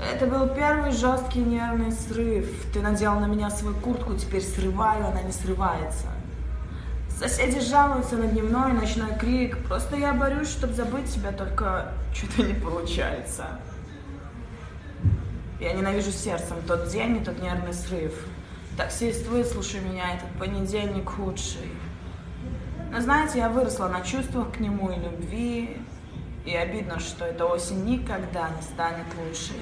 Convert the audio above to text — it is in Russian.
Это был первый жесткий нервный срыв. Ты надел на меня свою куртку, теперь срываю, она не срывается. Соседи жалуются на дневной и ночной крик. Просто я борюсь, чтобы забыть тебя, только что-то не получается. Я ненавижу сердцем тот день и тот нервный срыв. Таксист, выслушай меня, этот понедельник худший. Но знаете, я выросла на чувствах к нему и любви. И обидно, что эта осень никогда не станет лучшей.